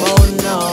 Oh no.